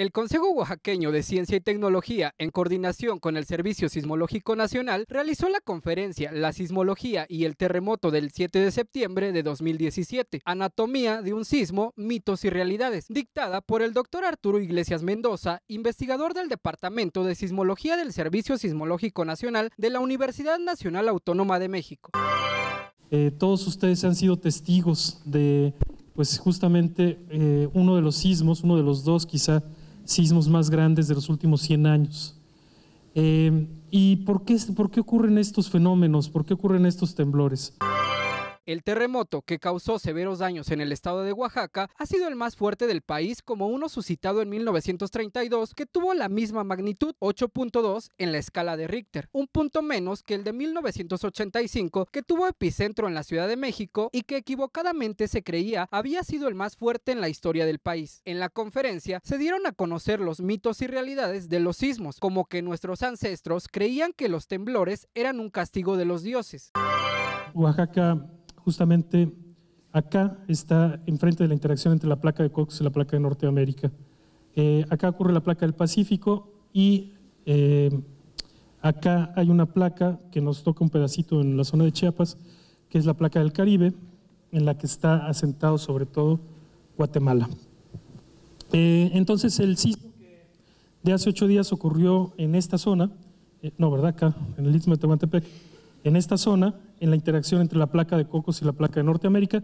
El Consejo Oaxaqueño de Ciencia y Tecnología, en coordinación con el Servicio Sismológico Nacional, realizó la conferencia La sismología y el terremoto del 7 de septiembre de 2017, Anatomía de un sismo, mitos y realidades, dictada por el doctor Arturo Iglesias Mendoza, investigador del Departamento de Sismología del Servicio Sismológico Nacional de la Universidad Nacional Autónoma de México. Eh, todos ustedes han sido testigos de, pues justamente, eh, uno de los sismos, uno de los dos quizá, sismos más grandes de los últimos 100 años. Eh, ¿Y por qué, por qué ocurren estos fenómenos? ¿Por qué ocurren estos temblores? El terremoto, que causó severos daños en el estado de Oaxaca, ha sido el más fuerte del país como uno suscitado en 1932 que tuvo la misma magnitud 8.2 en la escala de Richter, un punto menos que el de 1985 que tuvo epicentro en la Ciudad de México y que equivocadamente se creía había sido el más fuerte en la historia del país. En la conferencia se dieron a conocer los mitos y realidades de los sismos, como que nuestros ancestros creían que los temblores eran un castigo de los dioses. Oaxaca justamente acá está enfrente de la interacción entre la placa de Cox y la placa de Norteamérica. Eh, acá ocurre la placa del Pacífico y eh, acá hay una placa que nos toca un pedacito en la zona de Chiapas, que es la placa del Caribe, en la que está asentado sobre todo Guatemala. Eh, entonces el sismo de hace ocho días ocurrió en esta zona, no, ¿verdad? Acá, en el Istmo de Tehuantepec, en esta zona, en la interacción entre la placa de Cocos y la placa de Norteamérica.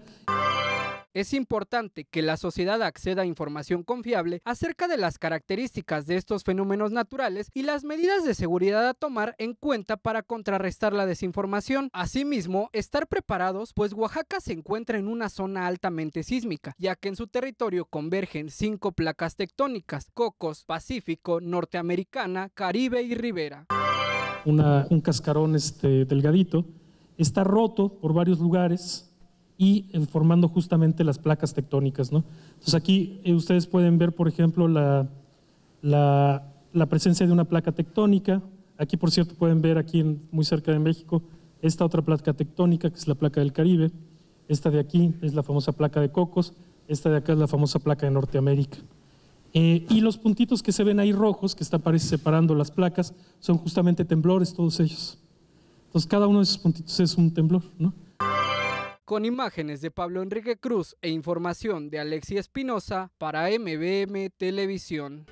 Es importante que la sociedad acceda a información confiable acerca de las características de estos fenómenos naturales y las medidas de seguridad a tomar en cuenta para contrarrestar la desinformación. Asimismo, estar preparados, pues Oaxaca se encuentra en una zona altamente sísmica, ya que en su territorio convergen cinco placas tectónicas, Cocos, Pacífico, Norteamericana, Caribe y Ribera. Un cascarón este, delgadito, está roto por varios lugares y eh, formando justamente las placas tectónicas. Entonces aquí eh, ustedes pueden ver, por ejemplo, la, la, presencia de una placa tectónica. Aquí, por cierto, pueden ver aquí muy cerca de México esta otra placa tectónica, que es la placa del Caribe. Esta de aquí es la famosa placa de Cocos. Esta de acá es la famosa placa de Norteamérica. Eh, y los puntitos que se ven ahí rojos, que están parece separando las placas, son justamente temblores todos ellos. Entonces cada uno de esos puntitos es un temblor, ¿no? Con imágenes de Pablo Enrique Cruz e información de Alexia Espinosa para MBM Televisión.